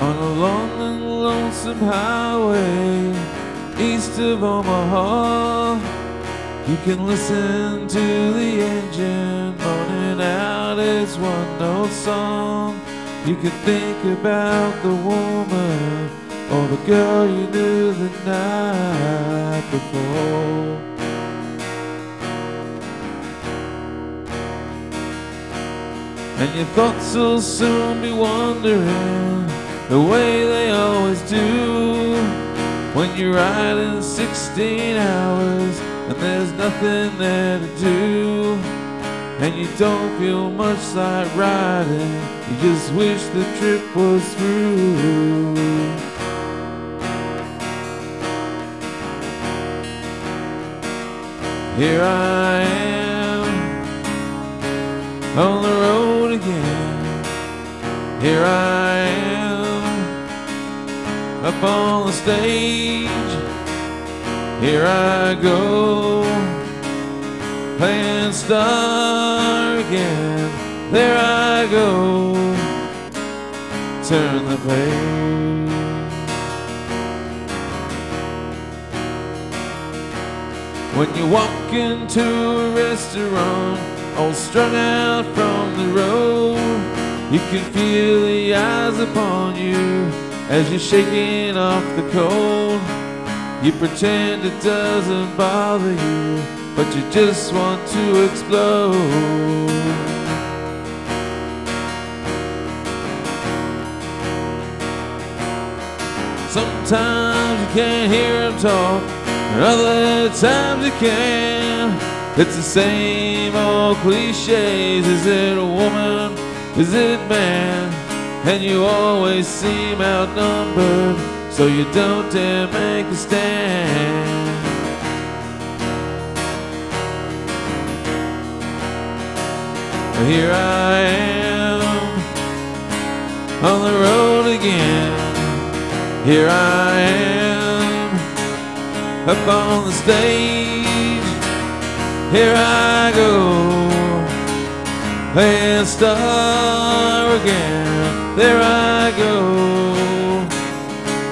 along the lonesome highway east of Omaha. You can listen to the engine moaning out its one note song. You can think about the woman or the girl you knew the night before. And your thoughts will soon be wandering the way they always do when you're riding 16 hours and there's nothing there to do. And you don't feel much like riding, you just wish the trip was through. Here I am on the road again. Here I up on the stage. Here I go playing star again. There I go. Turn the page. When you walk into a restaurant, all strung out from the road, you can feel the eyes upon you as you're shaking off the cold. You pretend it doesn't bother you, but you just want to explode. Sometimes you can't hear them talk, and other times you can. It's the same old cliches. Is it a woman? Is it man? And you always seem outnumbered, so you don't dare make a stand. Here I am on the road again. Here I am up on the stage. Here I go, And star again. There I go,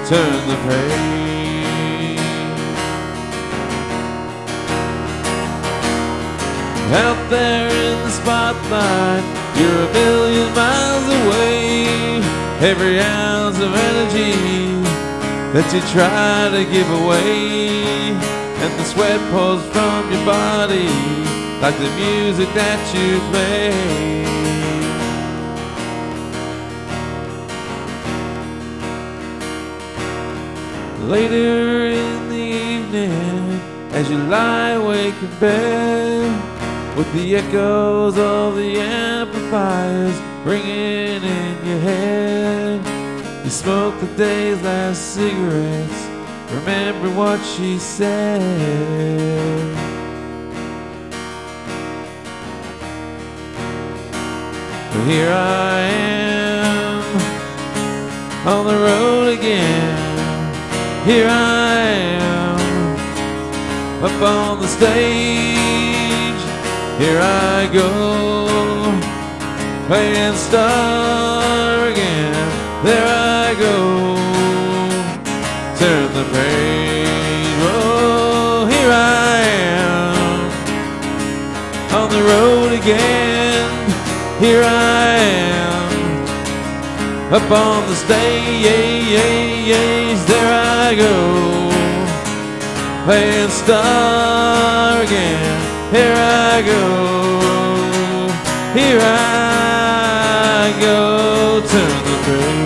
turn the page. Out there in the spotlight, you're a million miles away. Every ounce of energy that you try to give away, and the sweat pours from your body like the music that you play. Later in the evening, as you lie awake in bed, with the echoes of the amplifiers ringing in your head, you smoke the day's last cigarettes, remember what she said. But here I am on the road again. Here I am up on the stage. Here I go playing star again. There I go. Turn the page. Oh, here I am on the road again. Here I am up on the stage. There I go, playing star again. Here I go, here I go, turn the page.